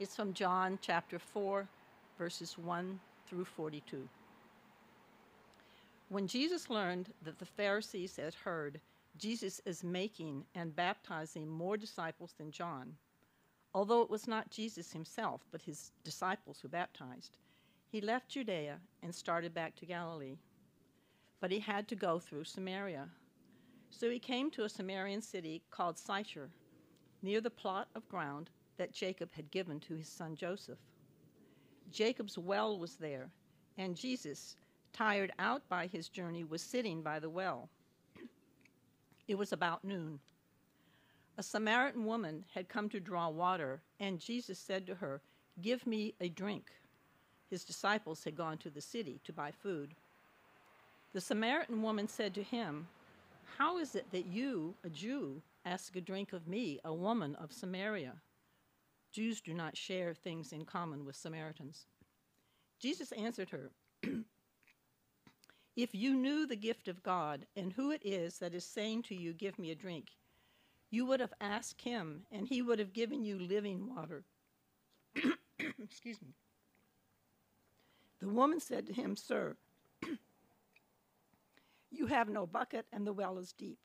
It's from John chapter 4, verses 1 through 42. When Jesus learned that the Pharisees had heard Jesus is making and baptizing more disciples than John, although it was not Jesus himself, but his disciples who baptized, he left Judea and started back to Galilee. But he had to go through Samaria. So he came to a Samaritan city called Sychar, near the plot of ground that Jacob had given to his son Joseph. Jacob's well was there, and Jesus, tired out by his journey, was sitting by the well. It was about noon. A Samaritan woman had come to draw water, and Jesus said to her, Give me a drink. His disciples had gone to the city to buy food. The Samaritan woman said to him, How is it that you, a Jew, ask a drink of me, a woman of Samaria? Jews do not share things in common with Samaritans. Jesus answered her, If you knew the gift of God and who it is that is saying to you, Give me a drink, you would have asked him, and he would have given you living water. Excuse me. The woman said to him, Sir, you have no bucket, and the well is deep.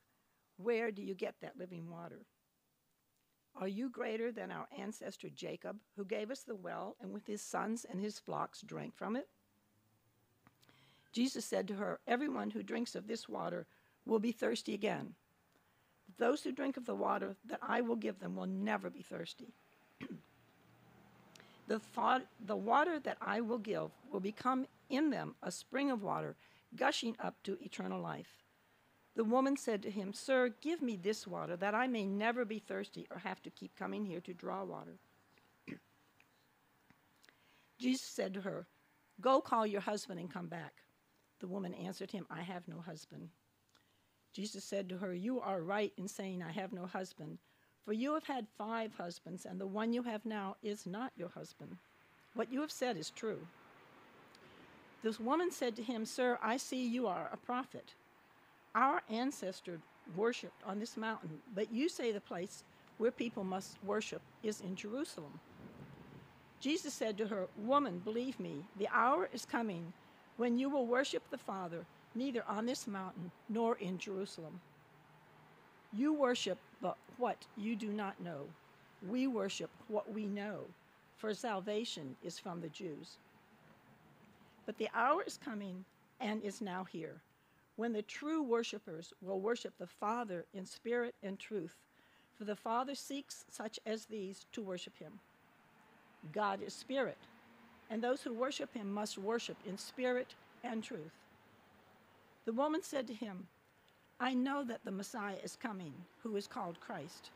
Where do you get that living water? Are you greater than our ancestor Jacob, who gave us the well, and with his sons and his flocks drank from it? Jesus said to her, Everyone who drinks of this water will be thirsty again. But Those who drink of the water that I will give them will never be thirsty. the, thought, the water that I will give will become in them a spring of water, gushing up to eternal life. The woman said to him, Sir, give me this water, that I may never be thirsty or have to keep coming here to draw water. Jesus said to her, Go call your husband and come back. The woman answered him, I have no husband. Jesus said to her, You are right in saying, I have no husband, for you have had five husbands, and the one you have now is not your husband. What you have said is true. This woman said to him, Sir, I see you are a prophet. Our ancestors worshipped on this mountain, but you say the place where people must worship is in Jerusalem. Jesus said to her, Woman, believe me, the hour is coming when you will worship the Father neither on this mountain nor in Jerusalem. You worship but what you do not know. We worship what we know, for salvation is from the Jews. But the hour is coming and is now here when the true worshipers will worship the Father in spirit and truth, for the Father seeks such as these to worship him. God is spirit and those who worship him must worship in spirit and truth. The woman said to him, I know that the Messiah is coming, who is called Christ.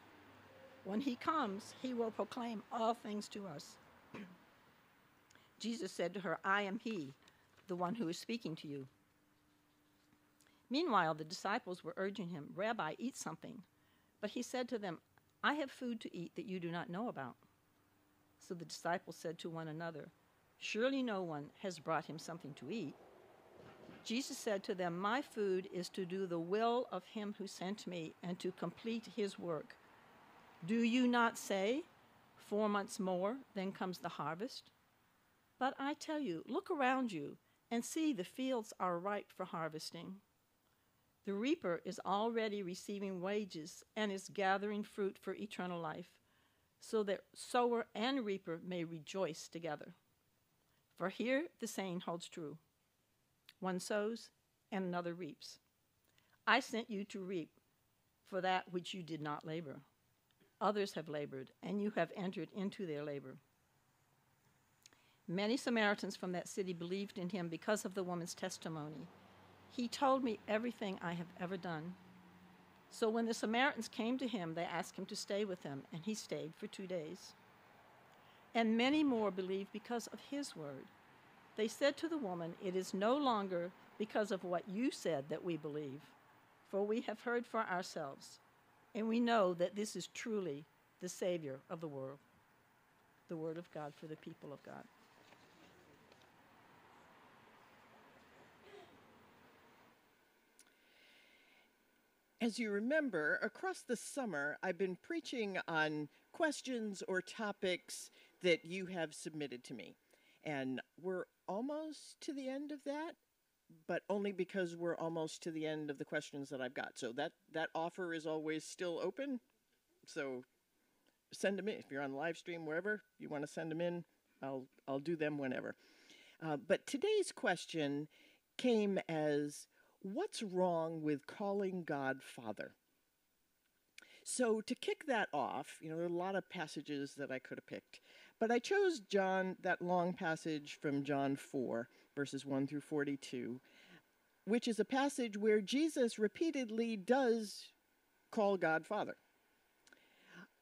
When he comes, he will proclaim all things to us. Jesus said to her, I am he, the one who is speaking to you. Meanwhile, the disciples were urging him, Rabbi, eat something. But he said to them, I have food to eat that you do not know about. So the disciples said to one another, Surely no one has brought him something to eat. Jesus said to them, My food is to do the will of him who sent me and to complete his work. Do you not say, Four months more, then comes the harvest? But I tell you, look around you and see the fields are ripe for harvesting. The reaper is already receiving wages and is gathering fruit for eternal life, so that sower and reaper may rejoice together. For here the saying holds true one sows and another reaps. I sent you to reap for that which you did not labor. Others have labored, and you have entered into their labor. Many Samaritans from that city believed in him because of the woman's testimony. He told me everything I have ever done. So when the Samaritans came to him, they asked him to stay with them, and he stayed for two days and many more believed because of his word. They said to the woman, It is no longer because of what you said that we believe, for we have heard for ourselves, and we know that this is truly the Savior of the world. The word of God for the people of God. As you remember, across the summer, I've been preaching on questions or topics that you have submitted to me. And we're almost to the end of that, but only because we're almost to the end of the questions that I've got. So that, that offer is always still open. So send them in. If you're on live stream, wherever you want to send them in, I'll, I'll do them whenever. Uh, but today's question came as what's wrong with calling God Father? So, to kick that off, you know, there are a lot of passages that I could have picked, but I chose John, that long passage from John 4, verses 1 through 42, which is a passage where Jesus repeatedly does call God Father.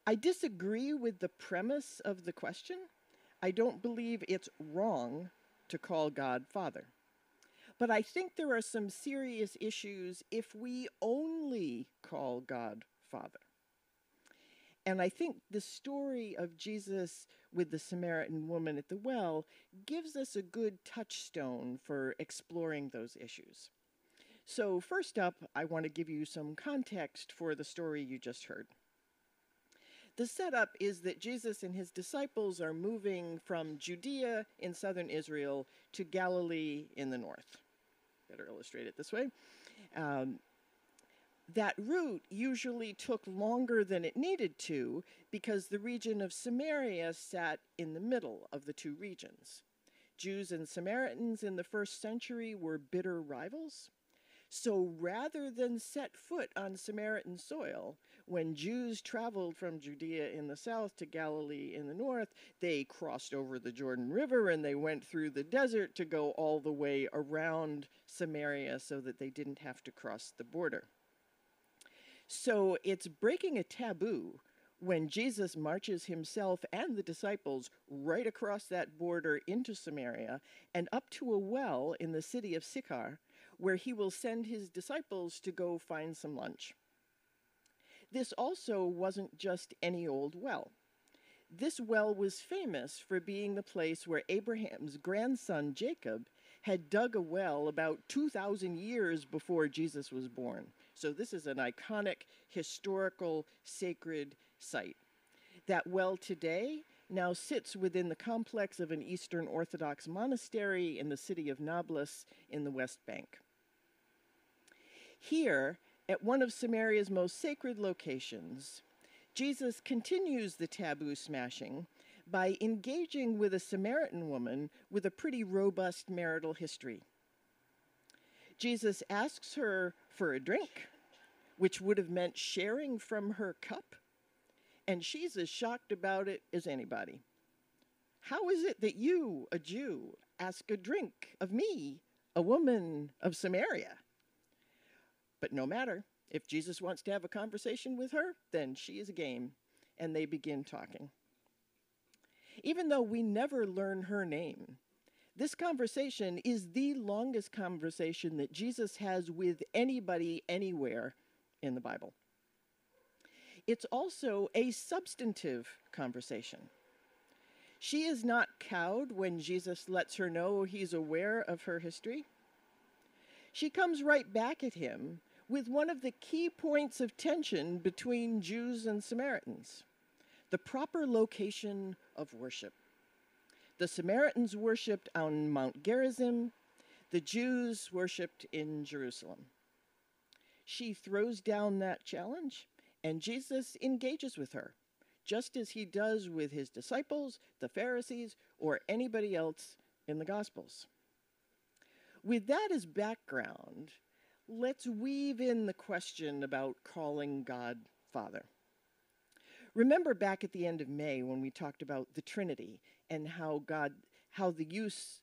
I disagree with the premise of the question. I don't believe it's wrong to call God Father. But I think there are some serious issues if we only call God Father. And I think the story of Jesus with the Samaritan woman at the well gives us a good touchstone for exploring those issues. So, first up, I want to give you some context for the story you just heard. The setup is that Jesus and his disciples are moving from Judea in southern Israel to Galilee in the north. Better illustrate it this way. Um, that route usually took longer than it needed to because the region of Samaria sat in the middle of the two regions. Jews and Samaritans in the first century were bitter rivals. So rather than set foot on Samaritan soil, when Jews traveled from Judea in the south to Galilee in the north, they crossed over the Jordan River and they went through the desert to go all the way around Samaria so that they didn't have to cross the border. So it's breaking a taboo when Jesus marches himself and the disciples right across that border into Samaria and up to a well in the city of Sychar, where he will send his disciples to go find some lunch. This also wasn't just any old well. This well was famous for being the place where Abraham's grandson Jacob had dug a well about 2,000 years before Jesus was born. So this is an iconic, historical, sacred site. That well today now sits within the complex of an Eastern Orthodox monastery in the city of Nablus in the West Bank. Here, at one of Samaria's most sacred locations, Jesus continues the taboo smashing by engaging with a Samaritan woman with a pretty robust marital history. Jesus asks her for a drink, which would have meant sharing from her cup, and she's as shocked about it as anybody. How is it that you, a Jew, ask a drink of me, a woman of Samaria? But no matter, if Jesus wants to have a conversation with her, then she is a game, and they begin talking. Even though we never learn her name, this conversation is the longest conversation that Jesus has with anybody anywhere in the Bible. It's also a substantive conversation. She is not cowed when Jesus lets her know he's aware of her history. She comes right back at him with one of the key points of tension between Jews and Samaritans the proper location of worship. The Samaritans worshipped on Mount Gerizim, the Jews worshipped in Jerusalem. She throws down that challenge, and Jesus engages with her, just as he does with his disciples, the Pharisees, or anybody else in the Gospels. With that as background, let's weave in the question about calling God Father. Remember back at the end of May when we talked about the Trinity and how God, how the use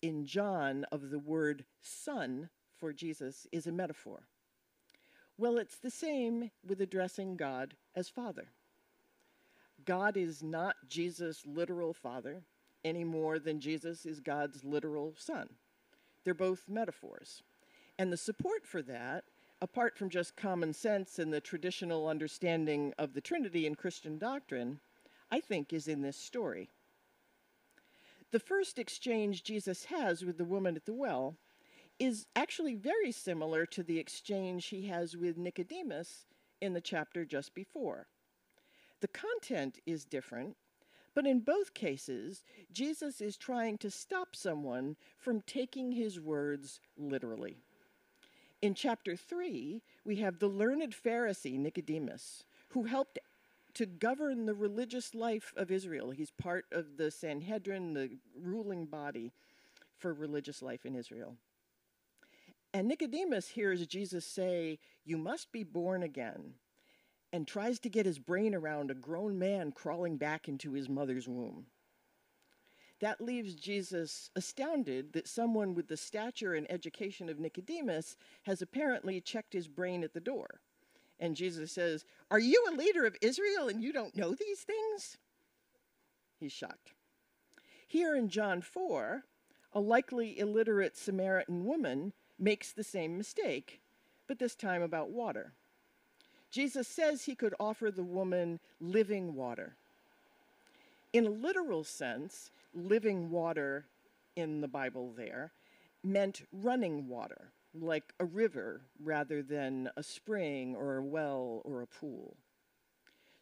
in John of the word son for Jesus is a metaphor. Well, it's the same with addressing God as Father. God is not Jesus' literal father any more than Jesus is God's literal son. They're both metaphors. And the support for that apart from just common sense and the traditional understanding of the Trinity in Christian doctrine, I think is in this story. The first exchange Jesus has with the woman at the well is actually very similar to the exchange he has with Nicodemus in the chapter just before. The content is different, But in both cases, Jesus is trying to stop someone from taking his words literally. In chapter 3, we have the learned Pharisee Nicodemus, who helped to govern the religious life of Israel. He's part of the Sanhedrin, the ruling body for religious life in Israel. And Nicodemus hears Jesus say, You must be born again, and tries to get his brain around a grown man crawling back into his mother's womb. That leaves Jesus astounded that someone with the stature and education of Nicodemus has apparently checked his brain at the door. And Jesus says, Are you a leader of Israel and you don't know these things? He's shocked. Here in John 4, a likely illiterate Samaritan woman makes the same mistake, but this time about water. Jesus says he could offer the woman living water. In a literal sense, living water in the Bible there meant running water, like a river rather than a spring or a well or a pool.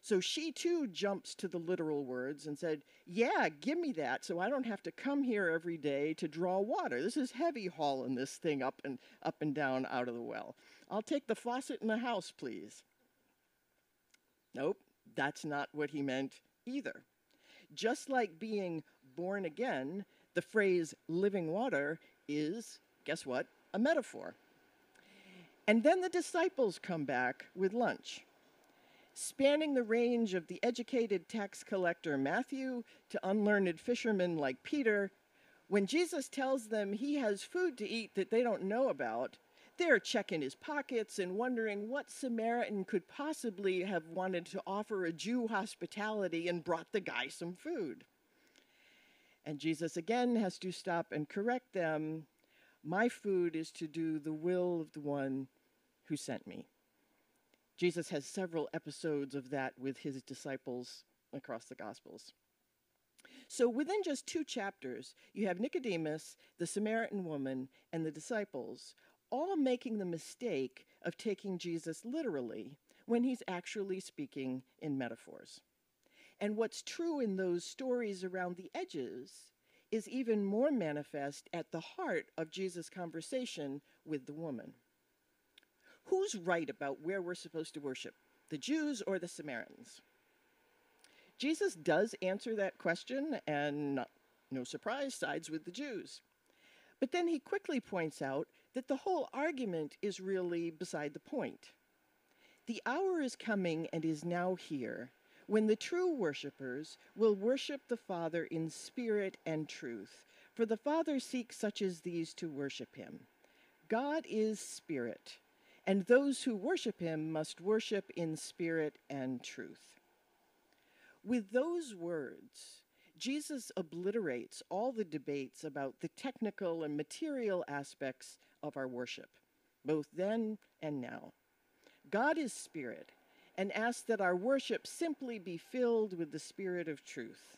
So she too jumps to the literal words and said, Yeah, give me that so I don't have to come here every day to draw water. This is heavy hauling this thing up and up and down out of the well. I'll take the faucet in the house, please. Nope, that's not what he meant either. Just like being born again, the phrase living water is, guess what? A metaphor. And then the disciples come back with lunch spanning the range of the educated tax collector Matthew to unlearned fishermen like Peter, when Jesus tells them he has food to eat that they don't know about, they're checking his pockets and wondering what Samaritan could possibly have wanted to offer a Jew hospitality and brought the guy some food. And Jesus again has to stop and correct them. My food is to do the will of the one who sent me. Jesus has several episodes of that with his disciples across the Gospels. So within just two chapters, you have Nicodemus, the Samaritan woman, and the disciples all making the mistake of taking Jesus literally when he's actually speaking in metaphors. And what's true in those stories around the edges is even more manifest at the heart of Jesus' conversation with the woman who's right about where we're supposed to worship, the Jews or the Samaritans? Jesus does answer that question and, not, no surprise, sides with the Jews. But then he quickly points out that the whole argument is really beside the point. The hour is coming and is now here when the true worshippers will worship the Father in spirit and truth, for the Father seeks such as these to worship him. God is spirit, and those who worship him must worship in spirit and truth. With those words, Jesus obliterates all the debates about the technical and material aspects of our worship, both then and now. God is spirit and ask that our worship simply be filled with the spirit of truth,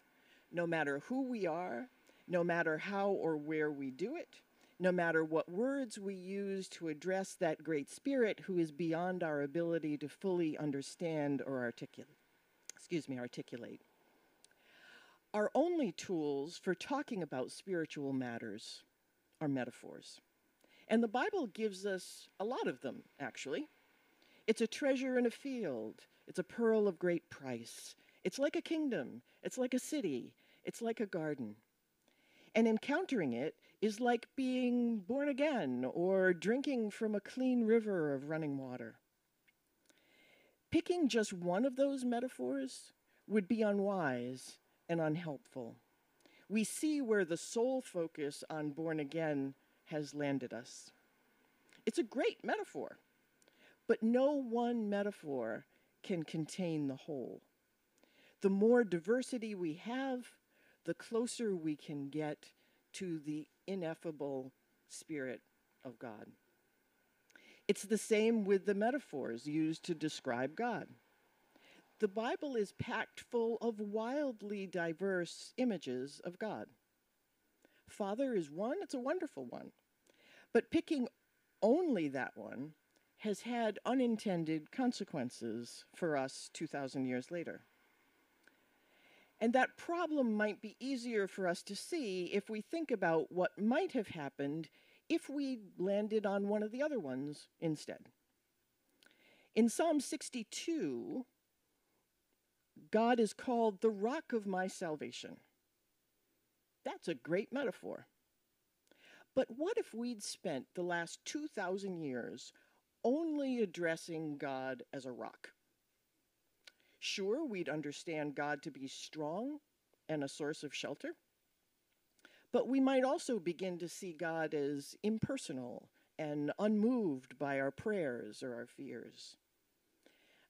no matter who we are, no matter how or where we do it, no matter what words we use to address that great spirit who is beyond our ability to fully understand or articulate. Excuse me, articulate. Our only tools for talking about spiritual matters are metaphors. And the Bible gives us a lot of them, actually. It's a treasure in a field, it's a pearl of great price. It's like a kingdom, it's like a city, it's like a garden. And encountering it is like being born again or drinking from a clean river of running water. Picking just one of those metaphors would be unwise and unhelpful. We see where the sole focus on born again has landed us. It's a great metaphor, but no one metaphor can contain the whole. The more diversity we have, the closer we can get to the ineffable Spirit of God. It's the same with the metaphors used to describe God. The Bible is packed full of wildly diverse images of God. Father is one, it's a wonderful one. But picking only that one has had unintended consequences for us 2,000 years later. And that problem might be easier for us to see if we think about what might have happened if we landed on one of the other ones instead. In Psalm 62, God is called the rock of my salvation. That's a great metaphor. But what if we'd spent the last 2,000 years only addressing God as a rock? Sure, we'd understand God to be strong and a source of shelter, but we might also begin to see God as impersonal and unmoved by our prayers or our fears.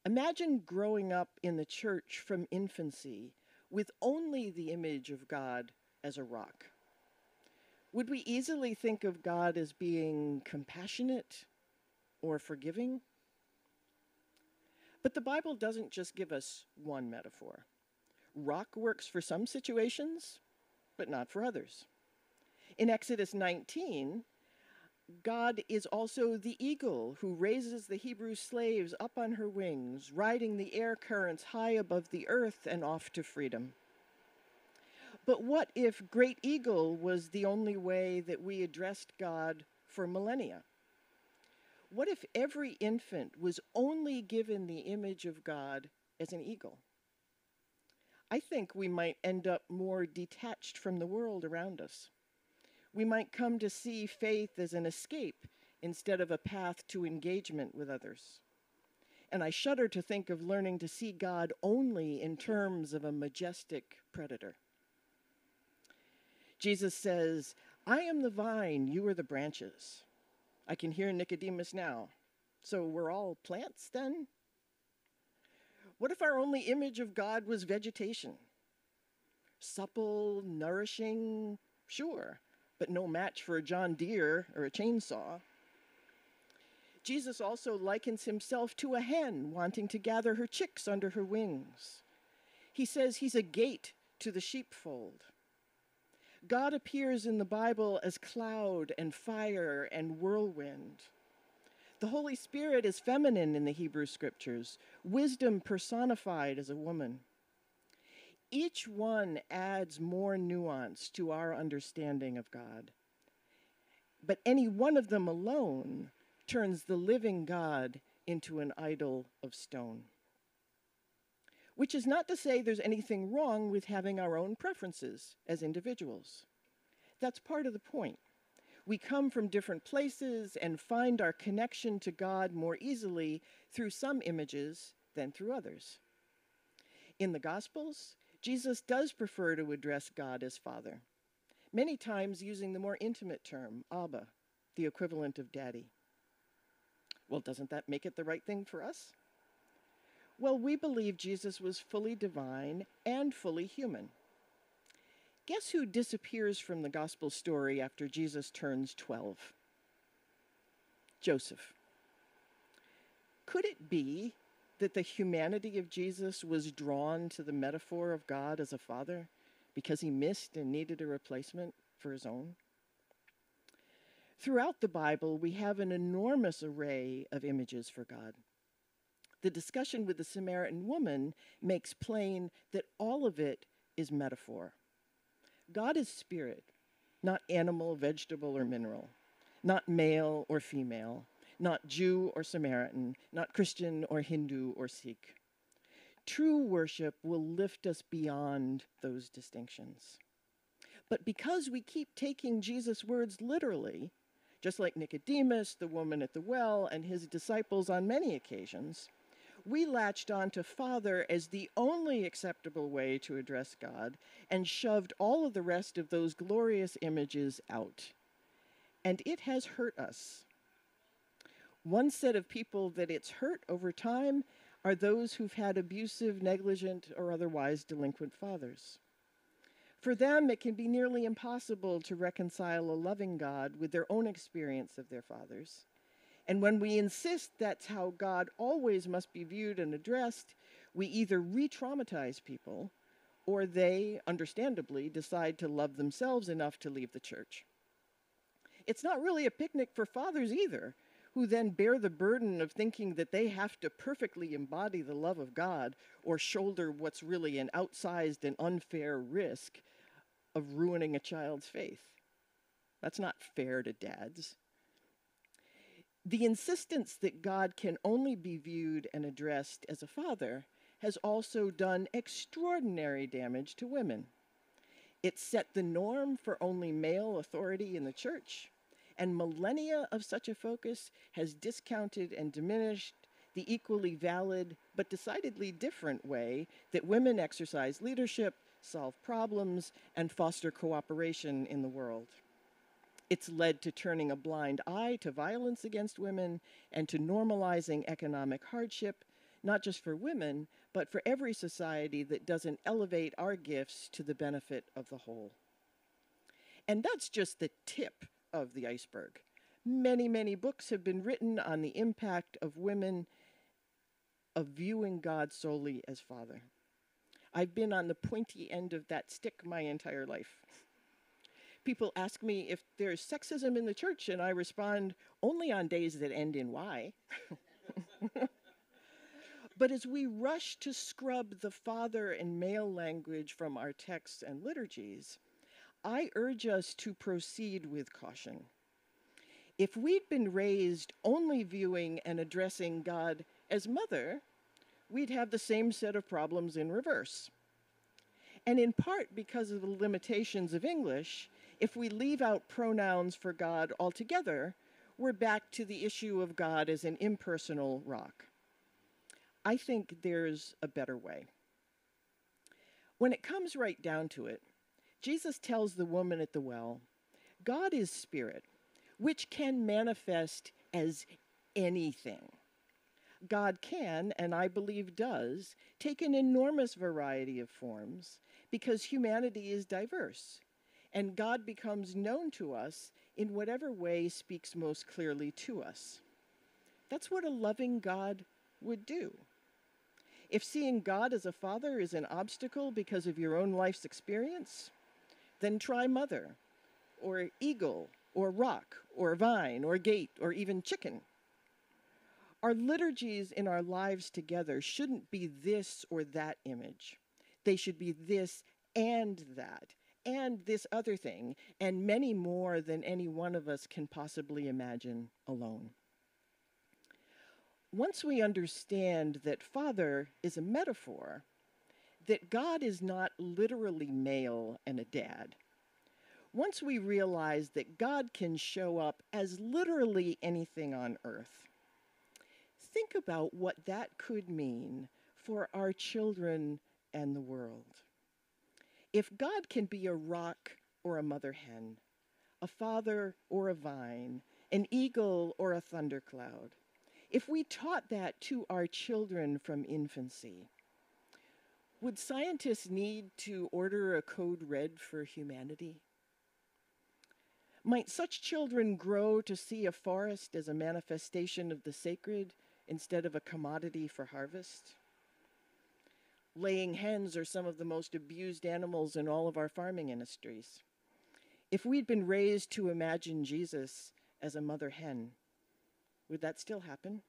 Imagine growing up in the church from infancy with only the image of God as a rock. Would we easily think of God as being compassionate or forgiving? But the Bible doesn't just give us one metaphor. Rock works for some situations, but not for others. In Exodus 19, God is also the eagle who raises the Hebrew slaves up on her wings, riding the air currents high above the earth and off to freedom. But what if Great Eagle was the only way that we addressed God for millennia? What if every infant was only given the image of God as an eagle? I think we might end up more detached from the world around us we might come to see faith as an escape instead of a path to engagement with others. And I shudder to think of learning to see God only in terms of a majestic predator. Jesus says, I am the vine, you are the branches. I can hear Nicodemus now. So we're all plants then? What if our only image of God was vegetation? Supple, nourishing, sure but no match for a John Deere or a chainsaw. Jesus also likens himself to a hen wanting to gather her chicks under her wings. He says he's a gate to the sheepfold. God appears in the Bible as cloud and fire and whirlwind. The Holy Spirit is feminine in the Hebrew scriptures, wisdom personified as a woman each one adds more nuance to our understanding of God. But any one of them alone turns the living God into an idol of stone. Which is not to say there's anything wrong with having our own preferences as individuals. That's part of the point. We come from different places and find our connection to God more easily through some images than through others. In the Gospels, Jesus does prefer to address God as Father, many times using the more intimate term, Abba, the equivalent of daddy. Well, doesn't that make it the right thing for us? Well, we believe Jesus was fully divine and fully human. Guess who disappears from the gospel story after Jesus turns 12? Joseph. Could it be that the humanity of Jesus was drawn to the metaphor of God as a father because he missed and needed a replacement for his own? Throughout the Bible, we have an enormous array of images for God. The discussion with the Samaritan woman makes plain that all of it is metaphor. God is spirit, not animal, vegetable, or mineral, not male or female, not Jew or Samaritan, not Christian or Hindu or Sikh. True worship will lift us beyond those distinctions. But because we keep taking Jesus' words literally, just like Nicodemus, the woman at the well, and his disciples on many occasions, we latched on to Father as the only acceptable way to address God and shoved all of the rest of those glorious images out. And it has hurt us. One set of people that it's hurt over time are those who've had abusive, negligent, or otherwise delinquent fathers. For them, it can be nearly impossible to reconcile a loving God with their own experience of their fathers. And when we insist that's how God always must be viewed and addressed, we either re traumatize people or they, understandably, decide to love themselves enough to leave the church. It's not really a picnic for fathers either who then bear the burden of thinking that they have to perfectly embody the love of God or shoulder what's really an outsized and unfair risk of ruining a child's faith. That's not fair to dads. The insistence that God can only be viewed and addressed as a father has also done extraordinary damage to women. It set the norm for only male authority in the church and millennia of such a focus has discounted and diminished the equally valid but decidedly different way that women exercise leadership, solve problems, and foster cooperation in the world. It's led to turning a blind eye to violence against women and to normalizing economic hardship, not just for women, but for every society that doesn't elevate our gifts to the benefit of the whole. And that's just the tip of the iceberg. Many, many books have been written on the impact of women of viewing God solely as Father. I've been on the pointy end of that stick my entire life. People ask me if there's sexism in the church, and I respond only on days that end in Y. but as we rush to scrub the father and male language from our texts and liturgies, I urge us to proceed with caution. If we'd been raised only viewing and addressing God as mother, we'd have the same set of problems in reverse. And in part because of the limitations of English, if we leave out pronouns for God altogether, we're back to the issue of God as an impersonal rock. I think there's a better way. When it comes right down to it, Jesus tells the woman at the well, God is spirit, which can manifest as anything. God can, and I believe does, take an enormous variety of forms because humanity is diverse, and God becomes known to us in whatever way speaks most clearly to us. That's what a loving God would do. If seeing God as a father is an obstacle because of your own life's experience, then try mother, or eagle, or rock, or vine, or gate, or even chicken. Our liturgies in our lives together shouldn't be this or that image. They should be this and that, and this other thing, and many more than any one of us can possibly imagine alone. Once we understand that Father is a metaphor, that God is not literally male and a dad. Once we realize that God can show up as literally anything on earth, think about what that could mean for our children and the world. If God can be a rock or a mother hen, a father or a vine, an eagle or a thundercloud, if we taught that to our children from infancy, would scientists need to order a code red for humanity? Might such children grow to see a forest as a manifestation of the sacred instead of a commodity for harvest? Laying hens are some of the most abused animals in all of our farming industries. If we'd been raised to imagine Jesus as a mother hen, would that still happen?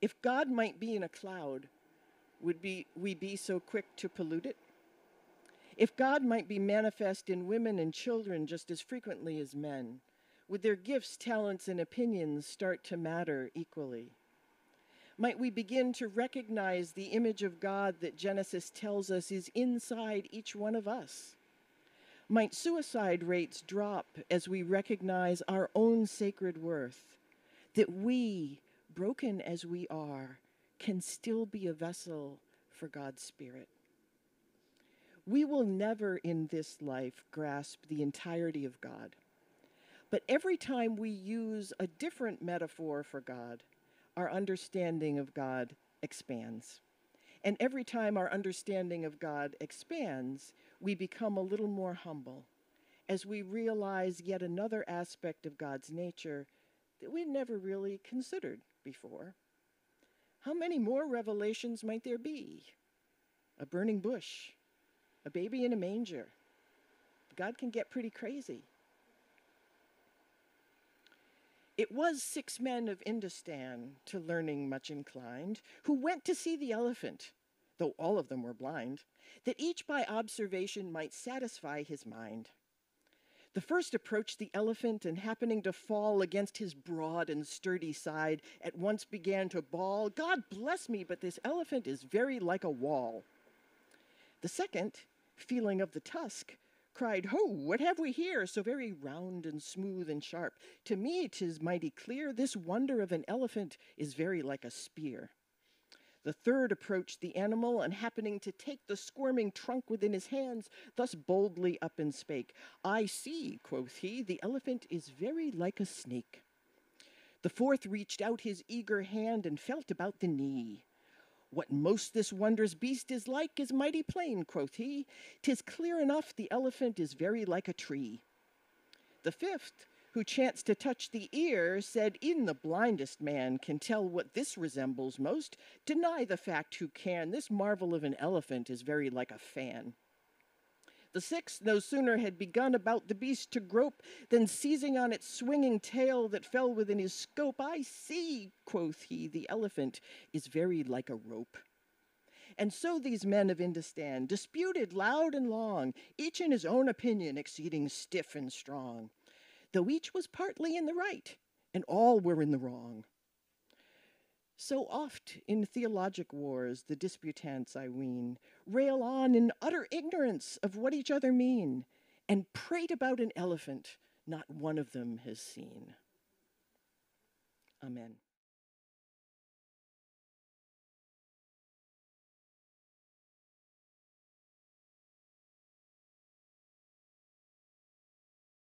If God might be in a cloud, would be, we be so quick to pollute it? If God might be manifest in women and children just as frequently as men, would their gifts, talents, and opinions start to matter equally? Might we begin to recognize the image of God that Genesis tells us is inside each one of us? Might suicide rates drop as we recognize our own sacred worth, that we, broken as we are, can still be a vessel for God's Spirit. We will never in this life grasp the entirety of God. But every time we use a different metaphor for God, our understanding of God expands. And every time our understanding of God expands, we become a little more humble as we realize yet another aspect of God's nature that we never really considered before. How many more revelations might there be? A burning bush, a baby in a manger. God can get pretty crazy. It was six men of Indostan, to learning much inclined, who went to see the elephant, though all of them were blind, that each by observation might satisfy his mind. The first approached the elephant, and happening to fall against his broad and sturdy side, at once began to bawl, God bless me, but this elephant is very like a wall. The second, feeling of the tusk, cried, Ho, what have we here, so very round and smooth and sharp? To me 'tis mighty clear, this wonder of an elephant is very like a spear. The third approached the animal, and happening to take the squirming trunk within his hands, thus boldly up and spake, I see, quoth he, the elephant is very like a snake. The fourth reached out his eager hand and felt about the knee. What most this wondrous beast is like is mighty plain, quoth he. Tis clear enough the elephant is very like a tree. The fifth who chanced to touch the ear, said, In the blindest man can tell what this resembles most. Deny the fact who can. This marvel of an elephant is very like a fan. The sixth no sooner had begun about the beast to grope than seizing on its swinging tail that fell within his scope, I see, quoth he, the elephant is very like a rope. And so these men of Indostan disputed loud and long, each in his own opinion exceeding stiff and strong though each was partly in the right, and all were in the wrong. So oft in theologic wars the disputants, I ween, rail on in utter ignorance of what each other mean, and prate about an elephant not one of them has seen. Amen.